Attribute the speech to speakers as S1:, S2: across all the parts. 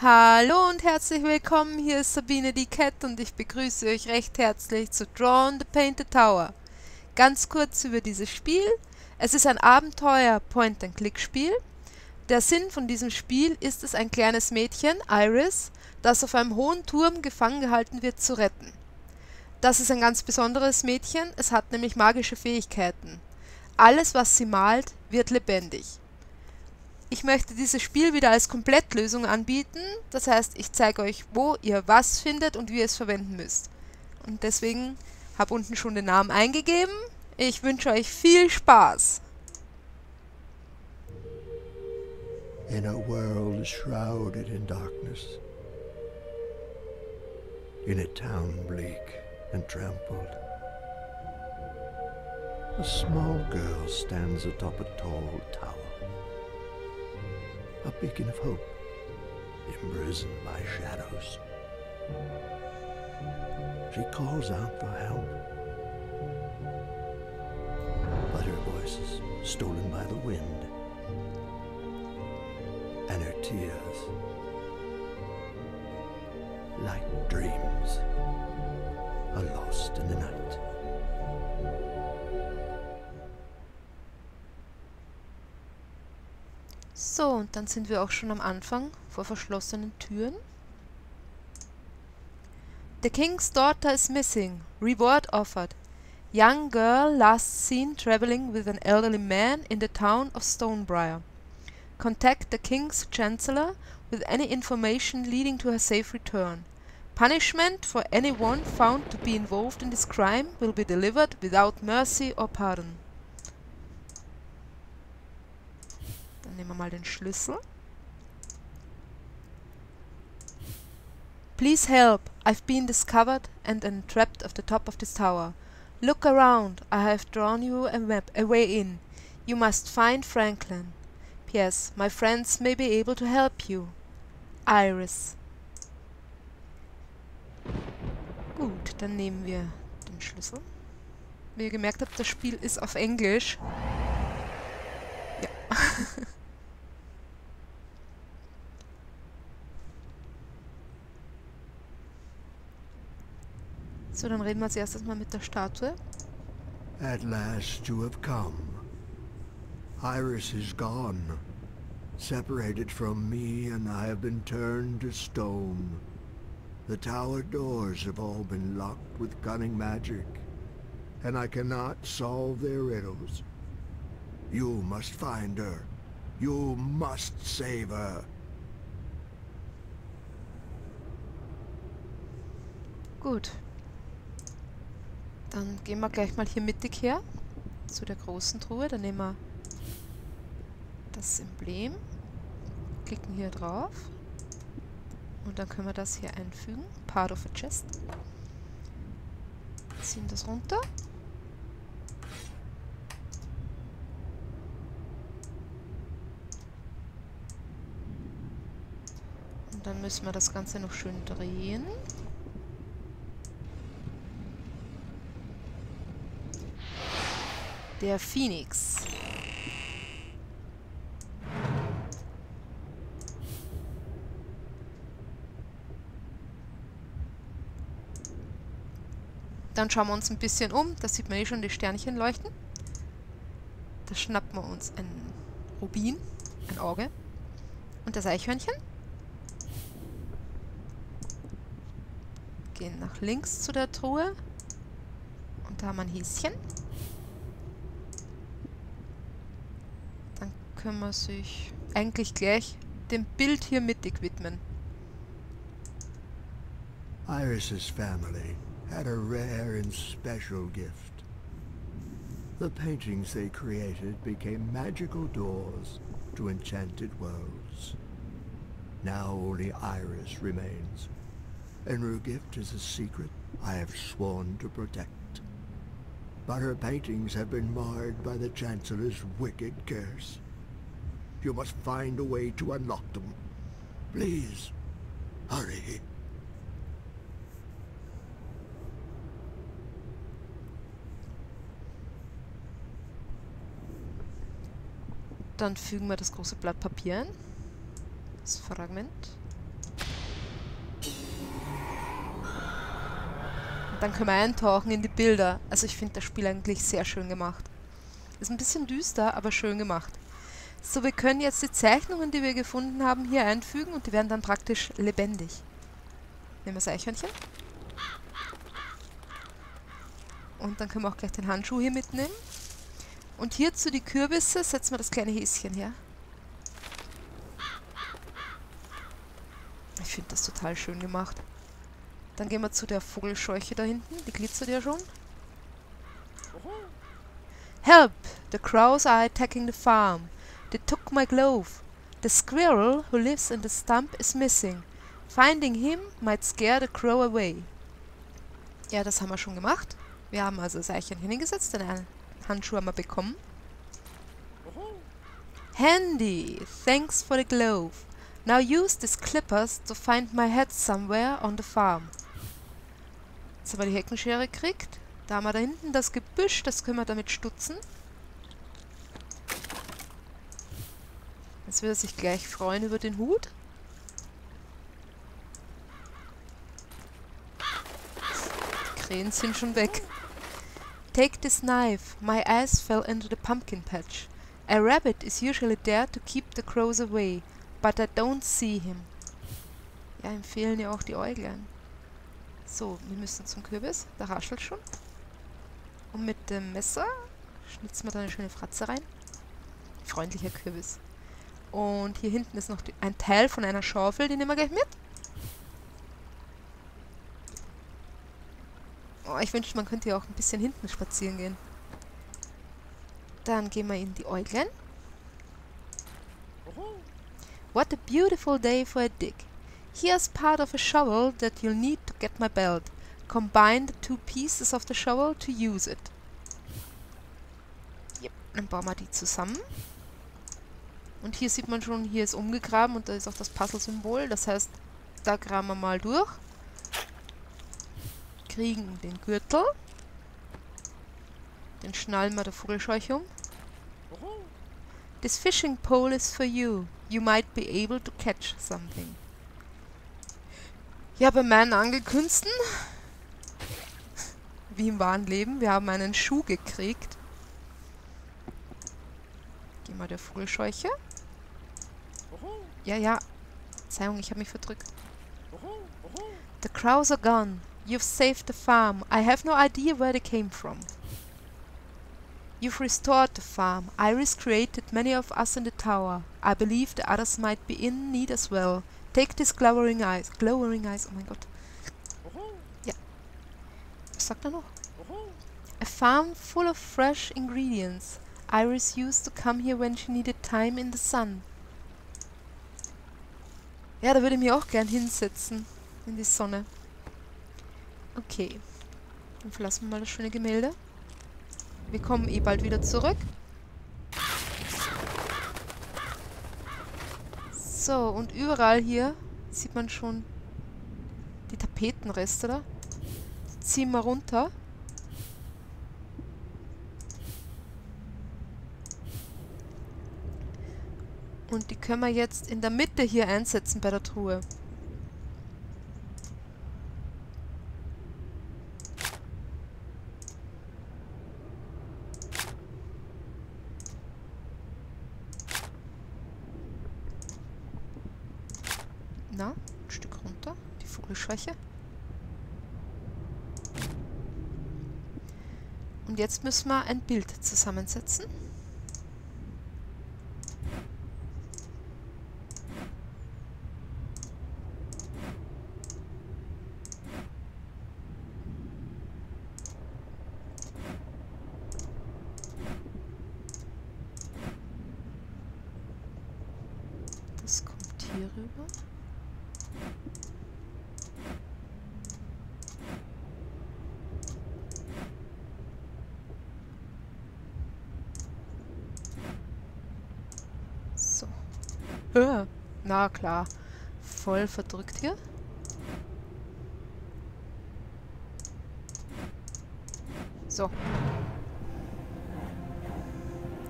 S1: Hallo und herzlich willkommen, hier ist Sabine die Cat und ich begrüße euch recht herzlich zu Drawn the Painted Tower. Ganz kurz über dieses Spiel. Es ist ein Abenteuer Point-and-Click-Spiel. Der Sinn von diesem Spiel ist es, ein kleines Mädchen, Iris, das auf einem hohen Turm gefangen gehalten wird, zu retten. Das ist ein ganz besonderes Mädchen, es hat nämlich magische Fähigkeiten. Alles, was sie malt, wird lebendig. Ich möchte dieses Spiel wieder als Komplettlösung anbieten. Das heißt, ich zeige euch, wo ihr was findet und wie ihr es verwenden müsst. Und deswegen habe unten schon den Namen eingegeben. Ich wünsche euch viel Spaß.
S2: In a world shrouded in darkness, in a town bleak and trampled, a small girl stands atop a tall tower. A beacon of hope, imprisoned by shadows. She calls out for help, but her voice is stolen by the wind, and her tears, like dreams, are lost in the night.
S1: So, und dann sind wir auch schon am Anfang vor verschlossenen Türen. The king's daughter is missing. Reward offered. Young girl last seen traveling with an elderly man in the town of Stonebriar. Contact the king's chancellor with any information leading to her safe return. Punishment for anyone found to be involved in this crime will be delivered without mercy or pardon. Nehmen wir mal den Schlüssel. Please help. I've been discovered and entrapped at the top of this tower. Look around. I have drawn you a map, a way in. You must find Franklin. P.S. My friends may be able to help you. Iris. Gut, dann nehmen wir den Schlüssel. Wie ihr gemerkt habt, das Spiel ist auf Englisch. So, dann reden wir als erstes mal mit der Statue.
S2: At last you have come. Iris is gone. Separated from me and I have been turned to stone. The tower doors have all been locked with cunning magic, and I cannot solve their riddles. You must find her. You must save her.
S1: Gut, Dann gehen wir gleich mal hier mittig her, zu der großen Truhe. Dann nehmen wir das Emblem, klicken hier drauf und dann können wir das hier einfügen. Part of a chest. Ziehen das runter. Und dann müssen wir das Ganze noch schön drehen. Der Phoenix. Dann schauen wir uns ein bisschen um. Da sieht man eh schon die Sternchen leuchten. Da schnappen wir uns ein Rubin, ein Auge und das Eichhörnchen. Gehen nach links zu der Truhe. Und da haben wir ein Häschen. Können wir sich eigentlich gleich dem Bild hier mittig widmen.
S2: Iris's family had a rare and special gift. The paintings they created became magical doors to enchanted worlds. Now only Iris remains, and her gift is a secret I have sworn to protect. But her paintings have been marred by the Chancellor's wicked curse. You must find a way to unlock them. Please, hurry.
S1: Dann fügen wir das große Blatt Papier ein. Das Fragment. Und dann können wir eintauchen in die Bilder. Also ich finde das Spiel eigentlich sehr schön gemacht. Ist ein bisschen düster, aber schön gemacht. So, wir können jetzt die Zeichnungen, die wir gefunden haben, hier einfügen und die werden dann praktisch lebendig. Nehmen wir das Eichhörnchen. Und dann können wir auch gleich den Handschuh hier mitnehmen. Und hierzu die Kürbisse setzen wir das kleine Häschen her. Ich finde das total schön gemacht. Dann gehen wir zu der Vogelscheuche da hinten. Die glitzert ja schon. Help! The crows are attacking the farm. My glove. The squirrel who lives in the stump is missing. Finding him might scare the crow away. Ja, das haben wir schon gemacht. Wir haben also das Eichhörnchen hingesetzt, den Handschuh haben wir bekommen. Handy! Thanks for the glove. Now use these clippers to find my head somewhere on the farm. Jetzt haben wir die Heckenschere gekriegt. Da haben wir da hinten das Gebüsch, das können wir damit stutzen. Jetzt wird er sich gleich freuen über den Hut. Die Krähen sind schon weg. Take this knife. My ass fell into the pumpkin patch. A rabbit is usually there to keep the crows away, but I don't see him. Ja, ihm fehlen ja auch die Äuglein. So, wir müssen zum Kürbis. Da raschelt schon. Und mit dem Messer schnitzen wir da eine schöne Fratze rein. Freundlicher Kürbis. Und hier hinten ist noch die, ein Teil von einer Schaufel, die nehmen wir gleich mit. Oh, ich wünschte, man könnte hier auch ein bisschen hinten spazieren gehen. Dann gehen wir in die Äuglein. What a beautiful day for a dig. Here's part of a shovel that you'll need to get my belt. Combine the two pieces of the shovel to use it. Yep, dann bauen wir die zusammen. Und hier sieht man schon, hier ist umgegraben und da ist auch das Puzzle-Symbol. Das heißt, da graben wir mal durch. Kriegen den Gürtel. Den schnallen wir der Vogelscheuche um. This fishing pole is for you. You might be able to catch something. Ja, bei meinen Angelkünsten, wie im wahren Leben, wir haben einen Schuh gekriegt. Gehen wir der Vogelscheuche. Ja, ja. Verzeihung, ich habe mich verdrückt. The crows are gone. You've saved the farm. I have no idea where they came from. You've restored the farm. Iris created many of us in the tower. I believe the others might be in need as well. Take this glowering eyes. Glowering eyes, oh mein Gott. Ja. Was sagt er noch? A farm full of fresh ingredients. Iris used to come here when she needed time in the sun. Ja, da würde ich mich auch gern hinsetzen. In die Sonne. Okay. Dann verlassen wir mal das schöne Gemälde. Wir kommen eh bald wieder zurück. So, und überall hier sieht man schon die Tapetenreste da. Ziehen wir runter. Und die können wir jetzt in der Mitte hier einsetzen bei der Truhe. Na, ein Stück runter. Die Vogelschwäche. Und jetzt müssen wir ein Bild zusammensetzen. Das kommt hier rüber. So. Äh, Na klar. Voll verdrückt hier. So.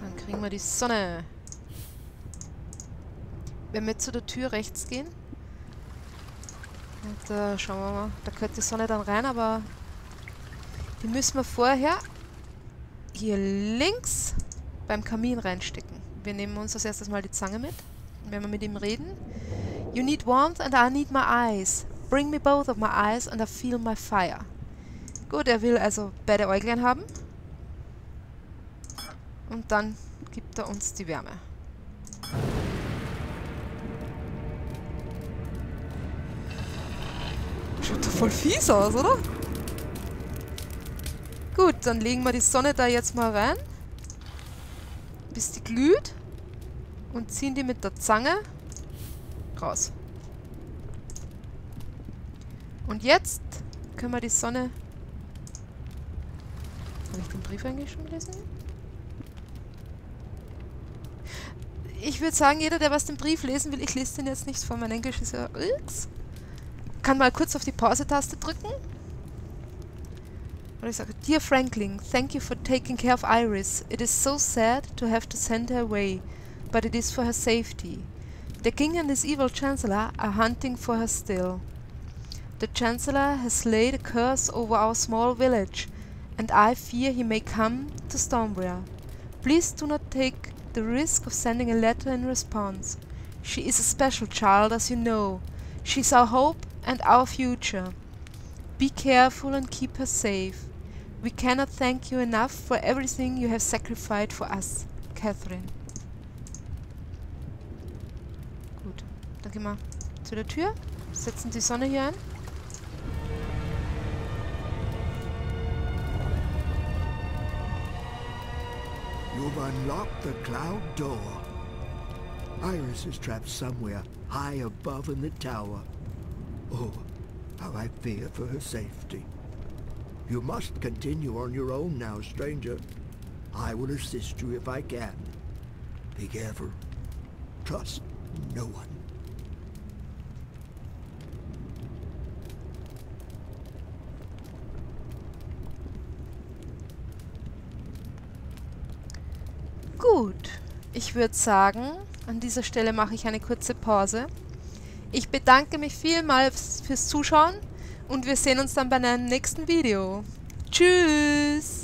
S1: Dann kriegen wir die Sonne. Wenn wir zu der Tür rechts gehen. Und, äh, schauen wir mal. Da gehört die Sonne dann rein, aber Die müssen wir vorher hier links beim Kamin reinstecken. Wir nehmen uns als erstes mal die Zange mit, wenn wir mit ihm reden. You need warmth and I need my eyes. Bring me both of my eyes and I feel my fire. Gut, er will also beide Äuglein haben. Und dann gibt er uns die Wärme. Voll fies aus, oder? Gut, dann legen wir die Sonne da jetzt mal rein. Bis die glüht. Und ziehen die mit der Zange raus. Und jetzt können wir die Sonne... Habe ich den Brief eigentlich schon gelesen? Ich würde sagen, jeder, der was den Brief lesen will, ich lese den jetzt nicht vor, mein Englisch ist ja... X. Kann mal kurz auf die Pause-Taste drücken. Und ich sage, Dear Franklin, thank you for taking care of Iris. It is so sad to have to send her away, but it is for her safety. The king and his evil chancellor are hunting for her still. The chancellor has laid a curse over our small village, and I fear he may come to Stormwear. Please do not take the risk of sending a letter in response. She is a special child, as you know. She is our hope and our future. Be careful and keep her safe. We cannot thank you enough for everything you have sacrificed for us, Catherine. Gut, dann gehen wir zu der Tür, setzen die Sonne hier an.
S2: You've unlocked the cloud door. Iris is trapped somewhere high above in the tower. Oh, how I fear for her safety. You must continue on your own now, stranger. I will assist you if I can. Be careful. Trust no one.
S1: Gut, ich würde sagen, an dieser Stelle mache ich eine kurze Pause. Ich bedanke mich vielmals fürs Zuschauen und wir sehen uns dann bei einem nächsten Video. Tschüss!